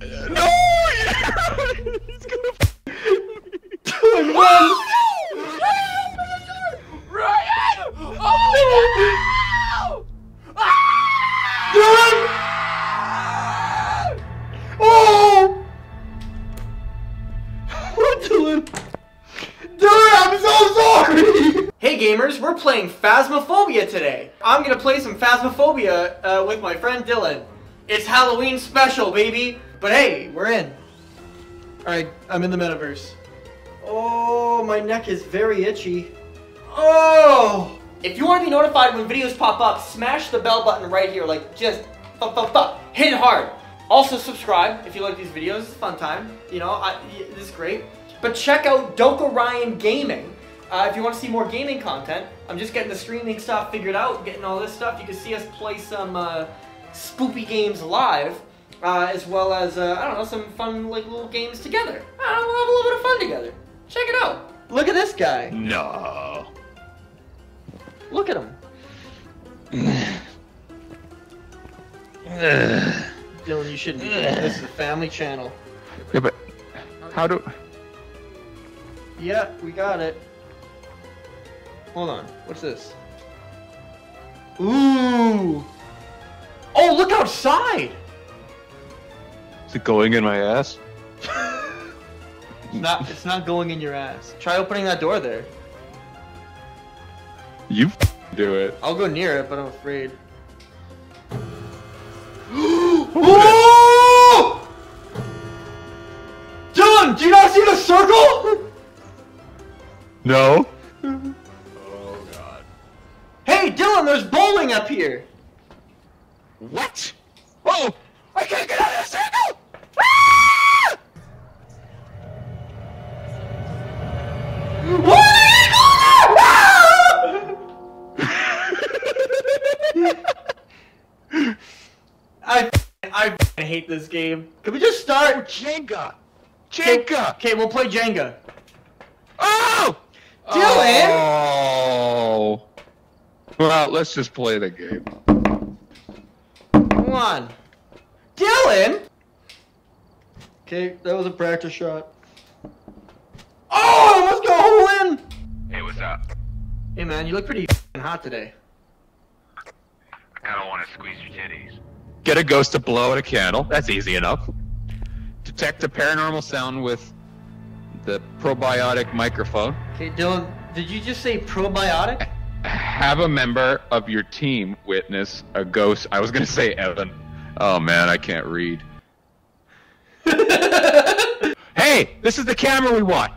No! He's gonna. Ryan! Oh no! Dylan! Oh, Dylan! Dylan, I'm so sorry! Hey gamers, we're playing Phasmophobia today. I'm gonna play some Phasmophobia uh, with my friend Dylan. It's Halloween special, baby! But hey, we're in. Alright, I'm in the metaverse. Oh, my neck is very itchy. Oh! If you want to be notified when videos pop up, smash the bell button right here. Like, just th- th- th- hit it hard. Also, subscribe if you like these videos. It's a fun time. You know, I, this is great. But check out Doka Ryan Gaming. Uh, if you want to see more gaming content, I'm just getting the streaming stuff figured out, getting all this stuff. You can see us play some uh, spoopy games live, uh, as well as uh, I don't know some fun like little games together. I don't know, we'll have a little bit of fun together. Check it out. Look at this guy. No. Look at him. Dylan, you shouldn't be. doing This This is a family channel. Yeah, but how do? Yeah, we got it. Hold on. What's this? Ooh. Oh, look outside. Is it going in my ass? It's not. It's not going in your ass. Try opening that door there. You do it. I'll go near it, but I'm afraid. oh! Dylan, do you not see the circle? No. Oh god. Hey, Dylan, there's bowling up here. What? Oh! I can't get hate this game. Can we just start? Oh, Jenga! Jenga! Okay, we'll play Jenga. Oh! Dylan! Oh! Well, let's just play the game. Come on. Dylan! Okay, that was a practice shot. Oh, let's go hole in! Hey, what's up? Hey man, you look pretty hot today. I don't want to squeeze your titties. Get a ghost to blow out a candle. That's easy enough. Detect a paranormal sound with the probiotic microphone. Okay, Dylan, did you just say probiotic? Have a member of your team witness a ghost. I was gonna say Evan. Oh man, I can't read. Hey, this is the camera we want.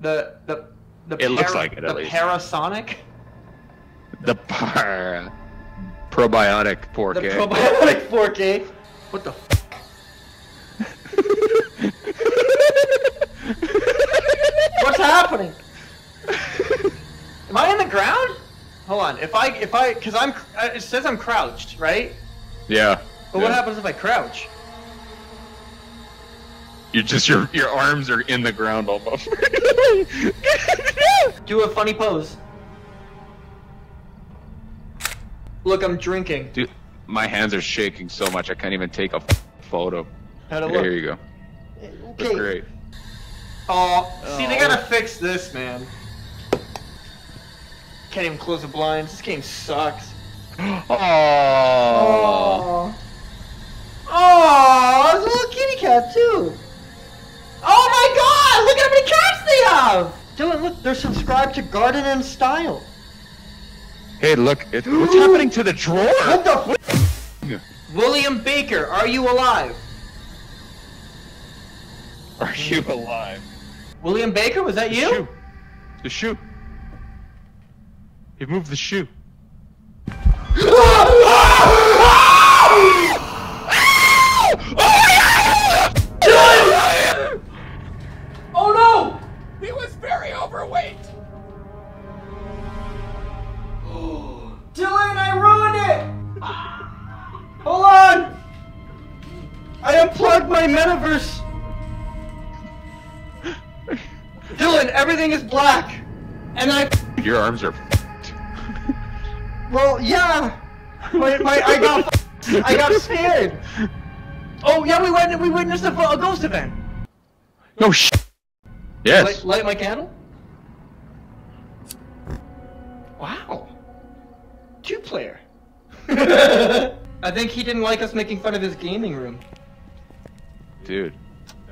The the the It looks like it, at the least. Parasonic? The par- probiotic 4K. The probiotic 4K. What the f- What's happening? Am I in the ground? Hold on. If I if I cuz I'm uh, it says I'm crouched, right? yeah. But what happens if I crouch? You just your your arms are in the ground almost. Do a funny pose. Look, I'm drinking. Dude, my hands are shaking so much I can't even take a f- photo. How'd it Okay, look? here you go. That's great. Oh, see, they Oh. gotta fix this, man. Can't even close the blinds. This game sucks. Oh. Oh. Oh, there's a little kitty cat too. Oh my god, look at how many cats they have! Dylan, look, they're subscribed to Garden and Style. Hey, look, it, what's happening to the drawer? What the f- William Baker, are you alive? Are you alive? William Baker, was that The you? shoe. The shoe. He moved the shoe. Arms are f***ed. Well, yeah! My, my, I got. I got scared! Oh yeah, we went. We witnessed a, a ghost event. No sh. Yes. Light, light my candle. Wow. Two player. I think he didn't like us making fun of his gaming room. Dude,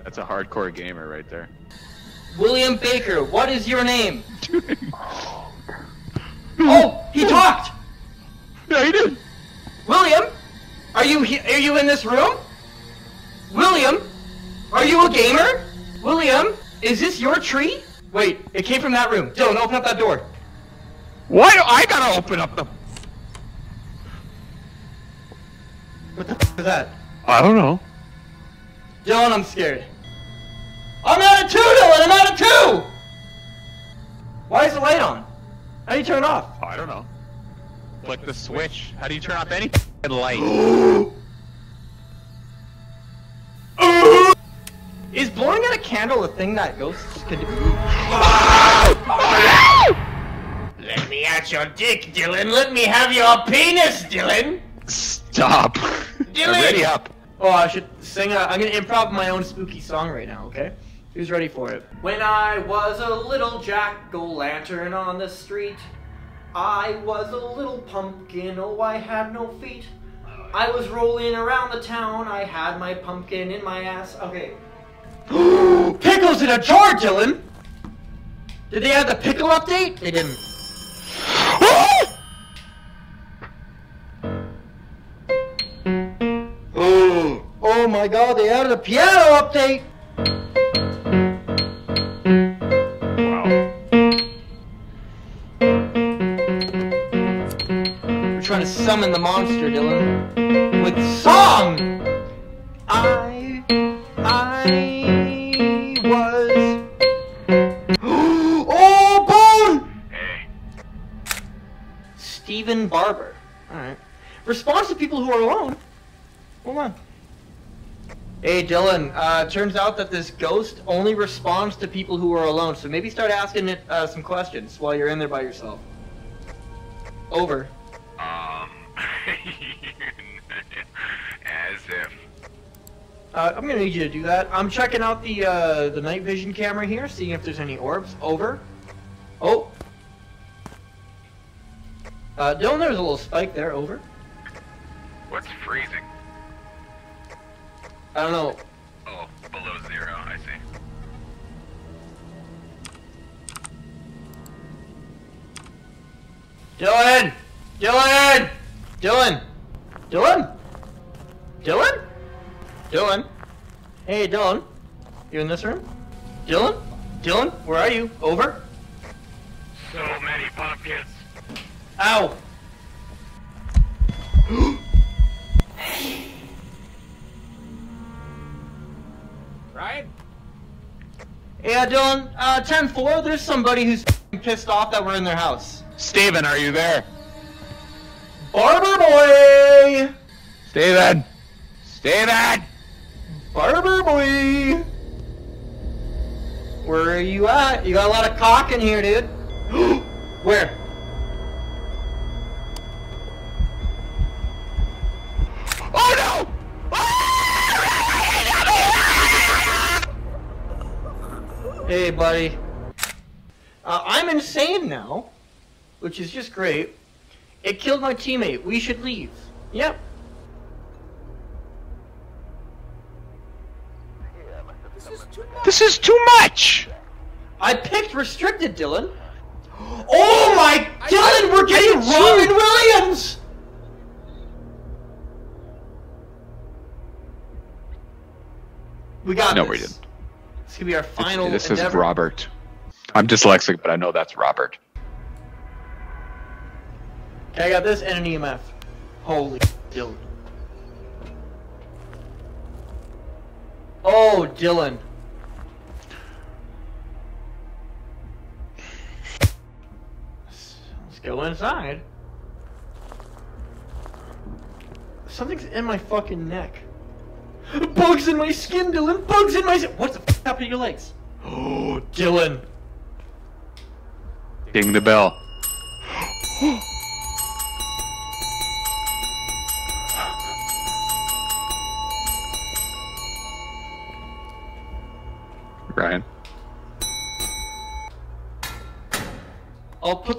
that's a hardcore gamer right there. William Baker, what is your name? oh, he hmm. talked. Yeah, he did. William, are you are you in this room? William, are you a gamer? William, is this your tree? Wait, it came from that room. Dylan, open up that door. Why do I gotta open up the? What the f- is that? I don't know. Dylan, I'm scared. I'm out of two, Dylan. I'm out of two. Why is the light on? How do you turn it off? I don't know. Click the switch. How do you turn off any light? Is blowing out a candle a thing that ghosts could do? Let me at your dick, Dylan. Let me have your penis, Dylan. Stop. Dylan! I'm ready up. Oh, I should sing. A, I'm gonna improv my own spooky song right now. Okay, who's ready for it? When I was a little jack o' lantern on the street, I was a little pumpkin. Oh, I had no feet. I was rolling around the town. I had my pumpkin in my ass. Okay. Pickles in a jar, Dylan. Did they have the pickle update? They didn't. Oh my god, they added a piano update! Summon the monster, Dylan. With song! I. I. was. oh, Bone! Hey, Stephen Barber. Alright. Response to people who are alone. Hold on. Hey Dylan, uh, turns out that this ghost only responds to people who are alone, so maybe start asking it uh, some questions while you're in there by yourself. Over. um, as if. Uh, I'm gonna need you to do that. I'm checking out the uh, the night vision camera here, seeing if there's any orbs. Over. Oh. Uh, Dylan, there's a little spike there. Over. What's freezing? I don't know. Oh, below zero, I see. Dylan! Dylan! Dylan! Dylan? Dylan? Dylan? Hey, Dylan. You in this room? Dylan? Dylan? Where are you? Over? So many pumpkins. Ow! Right? Yeah, Dylan, uh, 10-4, there's somebody who's pissed off that we're in their house. Steven, are you there? Barber boy! Steven! Steven! Barber boy! Where are you at? You got a lot of cock in here, dude. Where? Oh no! Hey, buddy. Uh, I'm insane now, which is just great. It killed my teammate. We should leave. Yep. This is too much! I picked restricted, Dylan. Oh my, Dylan, we're getting Robin. Williams. We got No, this. we didn't. It's gonna be our final. this is. Robert. I'm dyslexic, but I know that's Robert. Okay, I got this and an EMF. Holy Dylan. Oh, Dylan. Let's go inside. Something's in my fucking neck. Bugs in my skin, Dylan. Bugs in my. s- What's the f- happened to your legs? Oh, Dylan. Ding the bell.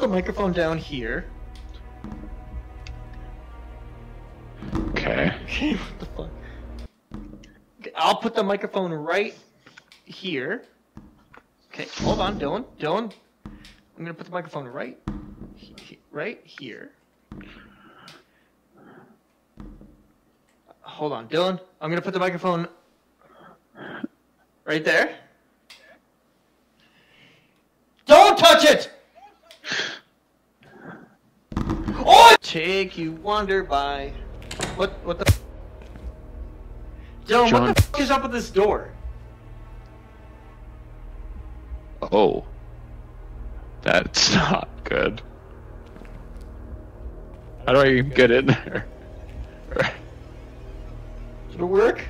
microphone down here. Okay. Okay, what the fuck? I'll put the microphone right here. Okay, hold on, Dylan. Dylan, I'm gonna put the microphone right, he- he- right here. Hold on, Dylan. I'm gonna put the microphone right there. Don't touch it! Oh! Take you wonder by. What? What the? Dylan, John. what the fuck is up with this door? Oh. That's not good. How do I even get in there? Did it work?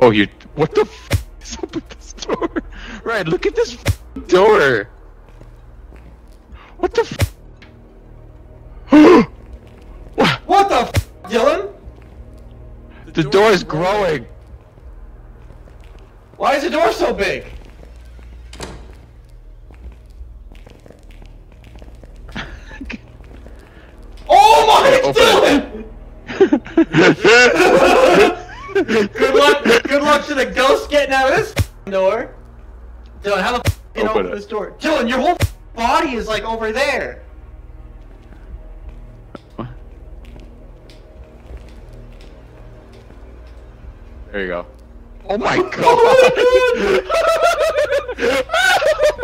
Oh, you. What the f is up with this door? Right, look at this f- door. What the f? What? The f- Dylan? The door is growing. Why is the door so big? Oh my Dylan! good luck. Good luck to the ghost getting out of this door. Dylan, how the f- can Open open this door? Dylan, your whole body is like over there. There you go. Oh my god!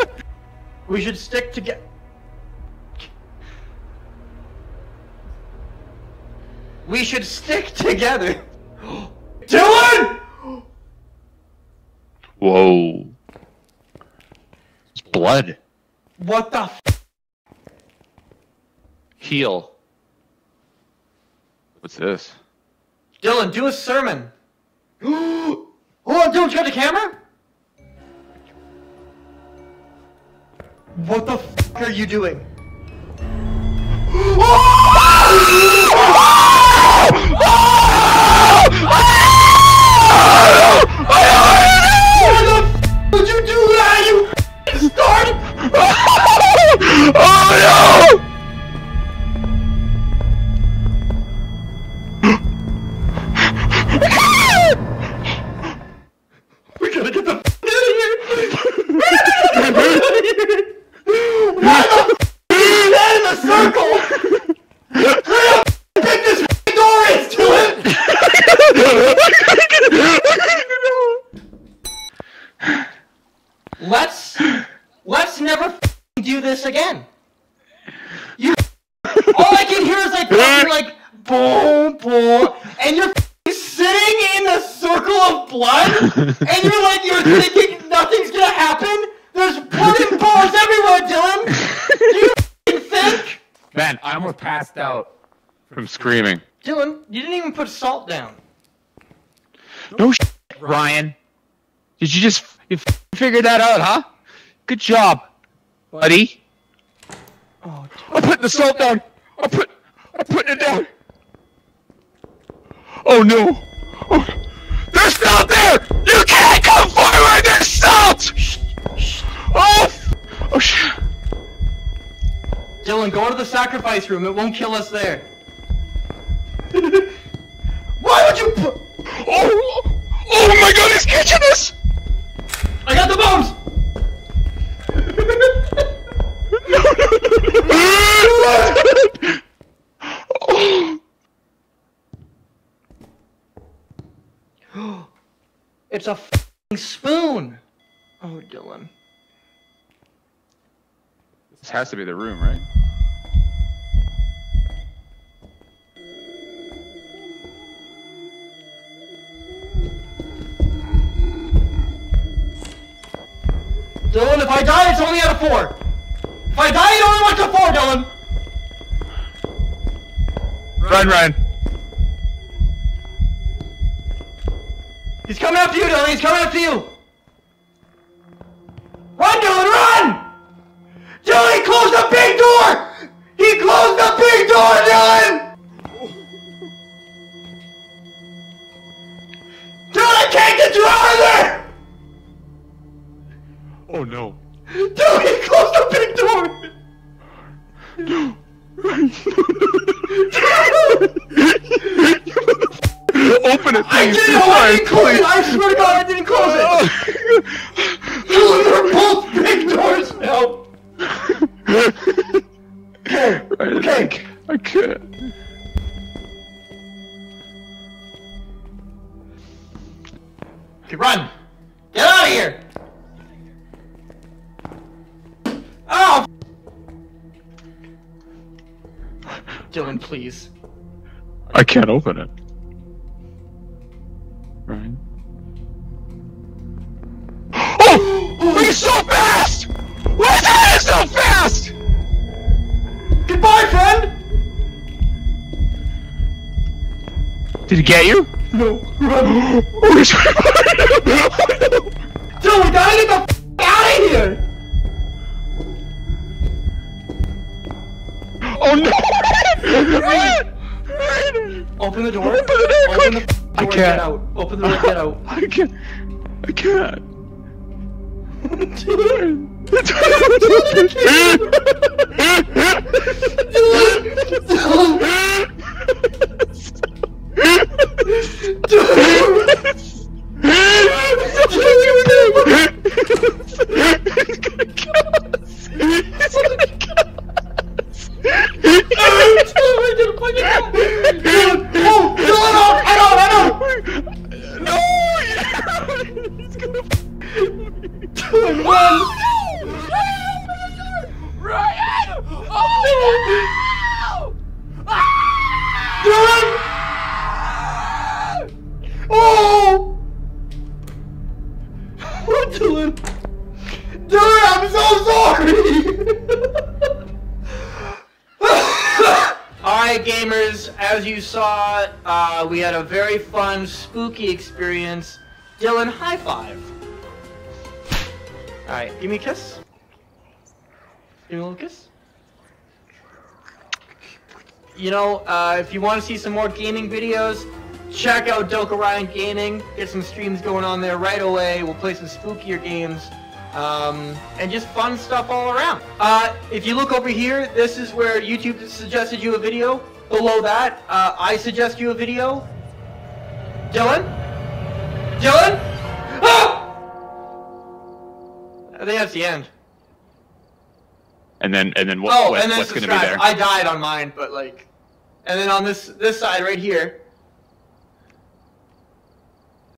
We should stick together. We should stick together. Dylan! Whoa. It's blood. What the f- Heal. What's this? Dylan, do a sermon. On, Dylan, you got the camera? What the f are you doing? Oh! Screaming. Dylan, you didn't even put salt down. No sh- Ryan. Did you just you f- figure that out, huh? Good job, buddy. Oh, I'm putting the salt down. I'm put. I'm putting it down. Oh no! Oh, there's salt there! You can't come forward. There's salt. Oh! Oh shit! Dylan, go to the sacrifice room. It won't kill us there. Why would you put? Oh! Oh my God! He's catching us! I got the bombs. Oh. It's a f***ing spoon. Oh, Dylan. This has to be the room, right? Dylan, if I die, it's only out of four. If I die, it only went to four, Dylan. Run, run! He's coming after you, Dylan. He's coming after you. Run, Dylan, run! Dylan, he closed the big door! He closed the big door, Dylan! Dylan, I can't get you out of there! Oh no. Dude, he closed the big door! No. Open it, I please. didn't know I didn't close it! I swear to God, I didn't close it! open it. Right. Oh! He's so fast! Why is he so fast? Goodbye, friend! Did he get you? No, run! Oh, he's Dylan, we gotta get the I can't. Get out. Open the door, get out. I can't. I can't. Oh, we had a very fun, spooky experience. Dylan, high five. Alright, give me a kiss. Give me a little kiss. You know, uh, if you want to see some more gaming videos, check out Doka Ryan Gaming. Get some streams going on there right away. We'll play some spookier games. Um, and just fun stuff all around. Uh, if you look over here, this is where YouTube suggested you a video. Below that, uh, I suggest you a video. Dylan? Dylan? Ah! I think that's the end. And then, and then what, Oh, what- and then what's gonna be subscribe. there? I died on mine, but like, and then on this this side right here,